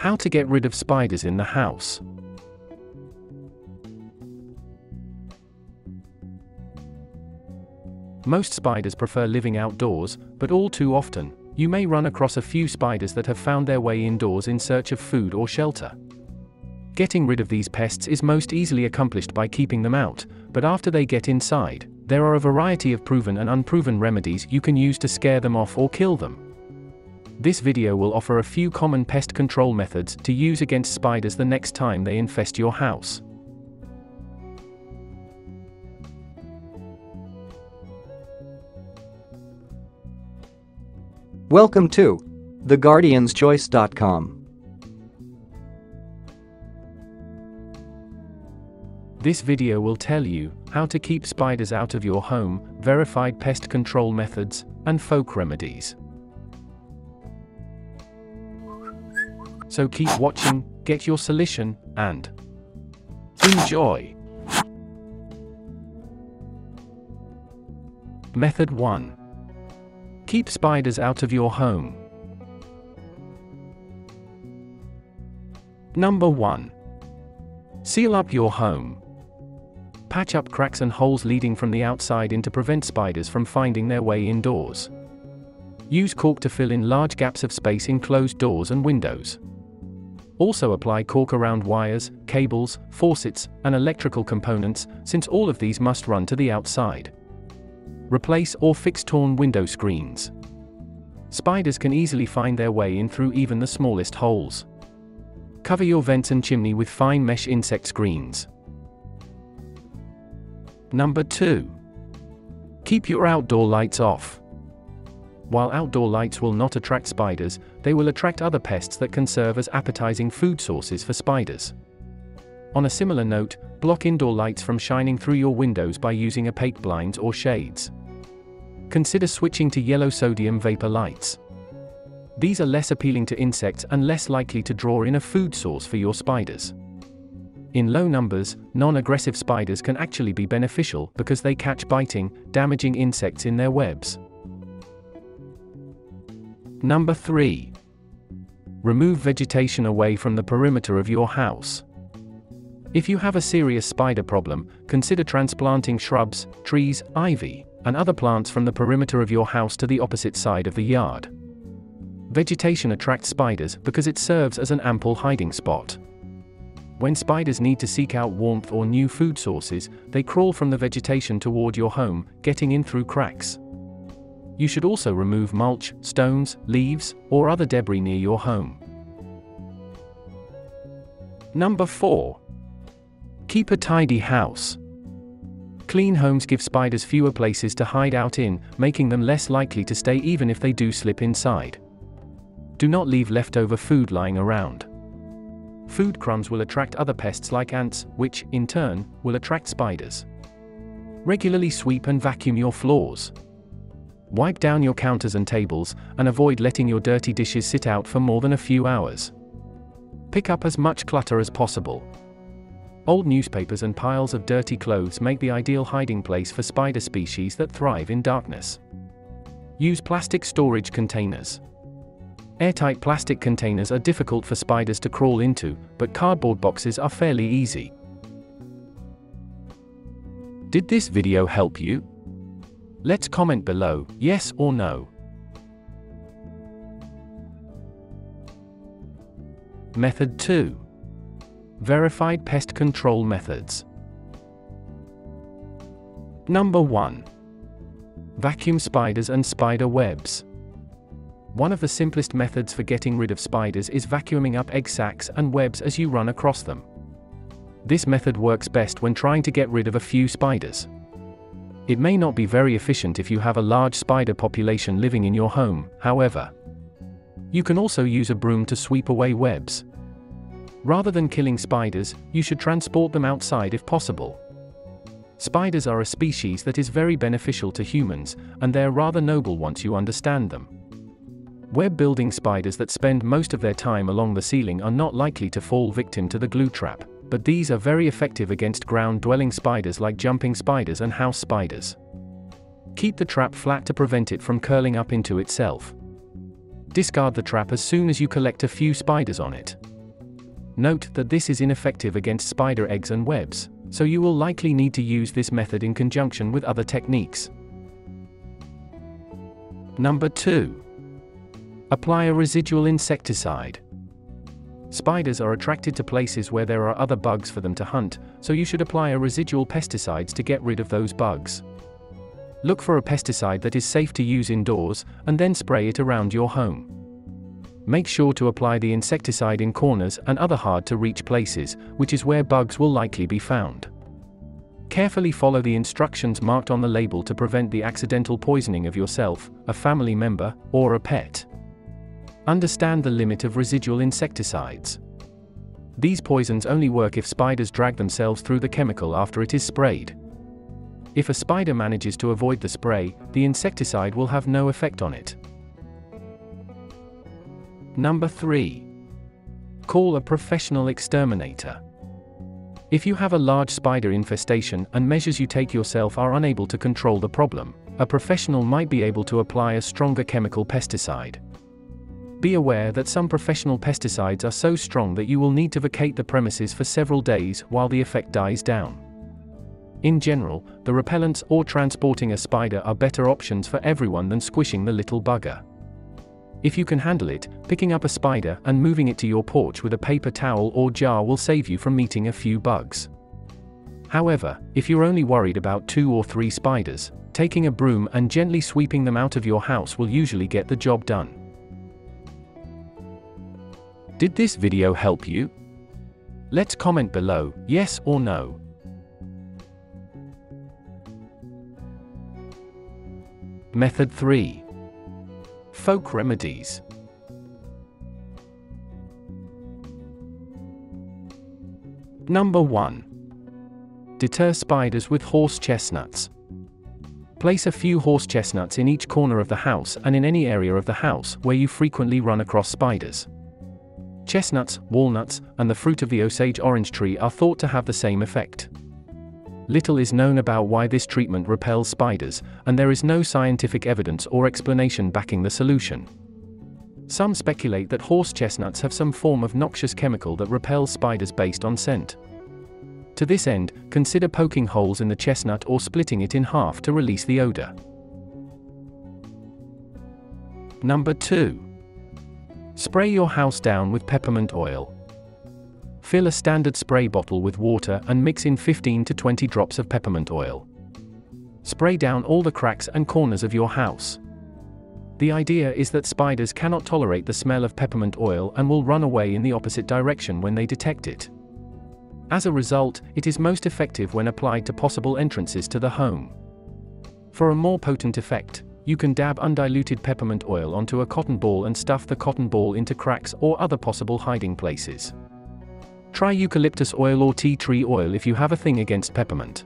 How to get rid of spiders in the house. Most spiders prefer living outdoors, but all too often, you may run across a few spiders that have found their way indoors in search of food or shelter. Getting rid of these pests is most easily accomplished by keeping them out, but after they get inside, there are a variety of proven and unproven remedies you can use to scare them off or kill them. This video will offer a few common pest control methods to use against spiders the next time they infest your house. Welcome to theguardianschoice.com. This video will tell you how to keep spiders out of your home, verified pest control methods, and folk remedies. So keep watching, get your solution, and enjoy! Method 1 Keep spiders out of your home. Number 1 Seal up your home. Patch up cracks and holes leading from the outside in to prevent spiders from finding their way indoors. Use caulk to fill in large gaps of space in closed doors and windows. Also apply caulk around wires, cables, faucets, and electrical components, since all of these must run to the outside. Replace or fix torn window screens. Spiders can easily find their way in through even the smallest holes. Cover your vents and chimney with fine mesh insect screens. Number 2. Keep your outdoor lights off. While outdoor lights will not attract spiders, they will attract other pests that can serve as appetizing food sources for spiders. On a similar note, block indoor lights from shining through your windows by using opaque blinds or shades. Consider switching to yellow sodium vapor lights. These are less appealing to insects and less likely to draw in a food source for your spiders. In low numbers, non-aggressive spiders can actually be beneficial because they catch biting, damaging insects in their webs. Number 3. Remove vegetation away from the perimeter of your house. If you have a serious spider problem, consider transplanting shrubs, trees, ivy, and other plants from the perimeter of your house to the opposite side of the yard. Vegetation attracts spiders because it serves as an ample hiding spot. When spiders need to seek out warmth or new food sources, they crawl from the vegetation toward your home, getting in through cracks. You should also remove mulch, stones, leaves, or other debris near your home. Number 4. Keep a tidy house. Clean homes give spiders fewer places to hide out in, making them less likely to stay even if they do slip inside. Do not leave leftover food lying around. Food crumbs will attract other pests like ants, which, in turn, will attract spiders. Regularly sweep and vacuum your floors. Wipe down your counters and tables, and avoid letting your dirty dishes sit out for more than a few hours. Pick up as much clutter as possible. Old newspapers and piles of dirty clothes make the ideal hiding place for spider species that thrive in darkness. Use plastic storage containers. Airtight plastic containers are difficult for spiders to crawl into, but cardboard boxes are fairly easy. Did this video help you? Let's comment below, yes or no. Method 2. Verified pest control methods. Number 1. Vacuum spiders and spider webs. One of the simplest methods for getting rid of spiders is vacuuming up egg sacs and webs as you run across them. This method works best when trying to get rid of a few spiders. It may not be very efficient if you have a large spider population living in your home, however. You can also use a broom to sweep away webs. Rather than killing spiders, you should transport them outside if possible. Spiders are a species that is very beneficial to humans, and they're rather noble once you understand them. Web building spiders that spend most of their time along the ceiling are not likely to fall victim to the glue trap, but these are very effective against ground dwelling spiders like jumping spiders and house spiders. Keep the trap flat to prevent it from curling up into itself. Discard the trap as soon as you collect a few spiders on it. Note that this is ineffective against spider eggs and webs, so you will likely need to use this method in conjunction with other techniques. Number 2. Apply a residual insecticide. Spiders are attracted to places where there are other bugs for them to hunt, so you should apply a residual pesticides to get rid of those bugs. Look for a pesticide that is safe to use indoors, and then spray it around your home. Make sure to apply the insecticide in corners and other hard to reach places, which is where bugs will likely be found. Carefully follow the instructions marked on the label to prevent the accidental poisoning of yourself, a family member, or a pet. Understand the limit of residual insecticides. These poisons only work if spiders drag themselves through the chemical after it is sprayed. If a spider manages to avoid the spray, the insecticide will have no effect on it. Number 3. Call a professional exterminator. If you have a large spider infestation and measures you take yourself are unable to control the problem, a professional might be able to apply a stronger chemical pesticide. Be aware that some professional pesticides are so strong that you will need to vacate the premises for several days while the effect dies down. In general, the repellents or transporting a spider are better options for everyone than squishing the little bugger. If you can handle it, picking up a spider and moving it to your porch with a paper towel or jar will save you from meeting a few bugs. However, if you're only worried about two or three spiders, taking a broom and gently sweeping them out of your house will usually get the job done. Did this video help you? Let's comment below, yes or no. Method 3 Folk remedies. Number 1. Deter spiders with horse chestnuts. Place a few horse chestnuts in each corner of the house and in any area of the house where you frequently run across spiders. Chestnuts, walnuts, and the fruit of the Osage orange tree are thought to have the same effect. Little is known about why this treatment repels spiders, and there is no scientific evidence or explanation backing the solution. Some speculate that horse chestnuts have some form of noxious chemical that repels spiders based on scent. To this end, consider poking holes in the chestnut or splitting it in half to release the odor. Number 2. Spray your house down with peppermint oil. Fill a standard spray bottle with water and mix in 15 to 20 drops of peppermint oil. Spray down all the cracks and corners of your house. The idea is that spiders cannot tolerate the smell of peppermint oil and will run away in the opposite direction when they detect it. As a result, it is most effective when applied to possible entrances to the home. For a more potent effect, you can dab undiluted peppermint oil onto a cotton ball and stuff the cotton ball into cracks or other possible hiding places. Try eucalyptus oil or tea tree oil if you have a thing against peppermint.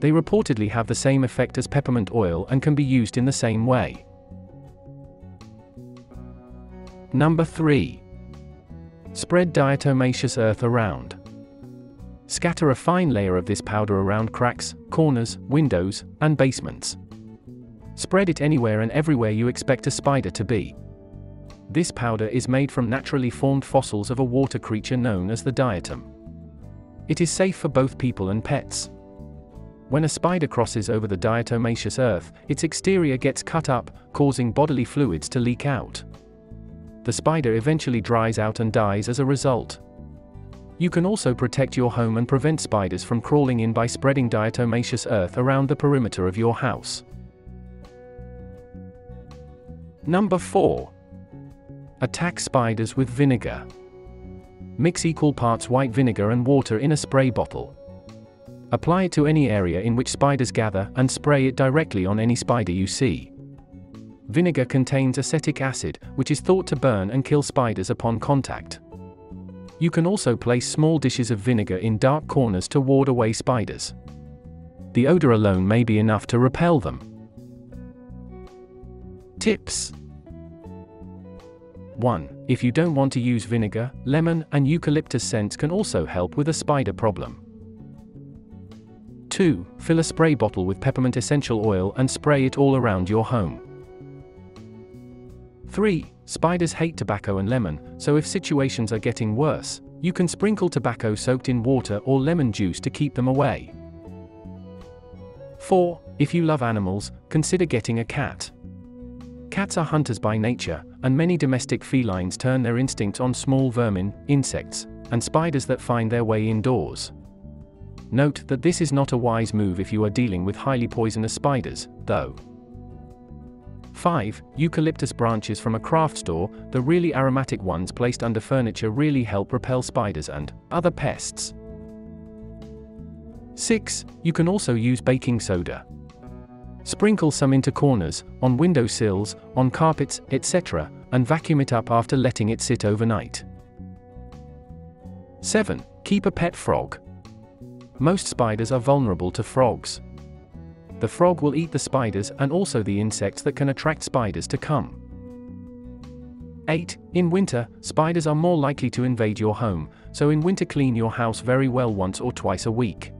They reportedly have the same effect as peppermint oil and can be used in the same way. Number 3. Spread diatomaceous earth around. Scatter a fine layer of this powder around cracks, corners, windows, and basements. Spread it anywhere and everywhere you expect a spider to be. This powder is made from naturally formed fossils of a water creature known as the diatom. It is safe for both people and pets. When a spider crosses over the diatomaceous earth, its exterior gets cut up, causing bodily fluids to leak out. The spider eventually dries out and dies as a result. You can also protect your home and prevent spiders from crawling in by spreading diatomaceous earth around the perimeter of your house. Number 4. Attack spiders with vinegar. Mix equal parts white vinegar and water in a spray bottle. Apply it to any area in which spiders gather and spray it directly on any spider you see. Vinegar contains acetic acid, which is thought to burn and kill spiders upon contact. You can also place small dishes of vinegar in dark corners to ward away spiders. The odor alone may be enough to repel them. Tips 1. If you don't want to use vinegar, lemon and eucalyptus scents can also help with a spider problem. 2. Fill a spray bottle with peppermint essential oil and spray it all around your home. 3. Spiders hate tobacco and lemon, so if situations are getting worse, You can sprinkle tobacco soaked in water or lemon juice to keep them away. 4. If you love animals, consider getting a cat. Cats are hunters by nature, and many domestic felines turn their instincts on small vermin, insects, and spiders that find their way indoors. Note that this is not a wise move if you are dealing with highly poisonous spiders, though. 5. Eucalyptus branches from a craft store, the really aromatic ones placed under furniture really help repel spiders and other pests. 6. You can also use baking soda. Sprinkle some into corners, on window sills, on carpets, etc., and vacuum it up after letting it sit overnight. 7. Keep a pet frog. Most spiders are vulnerable to frogs. The frog will eat the spiders and also the insects that can attract spiders to come. 8. In winter, spiders are more likely to invade your home, so in winter clean your house very well once or twice a week.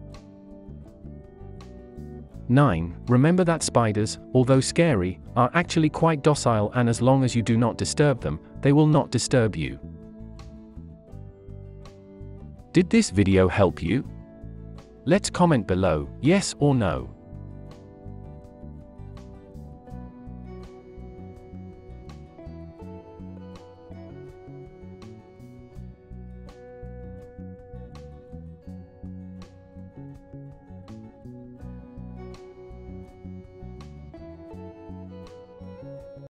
9. Remember that spiders, although scary, are actually quite docile and as long as you do not disturb them, they will not disturb you. Did this video help you? Let's comment below, yes or no.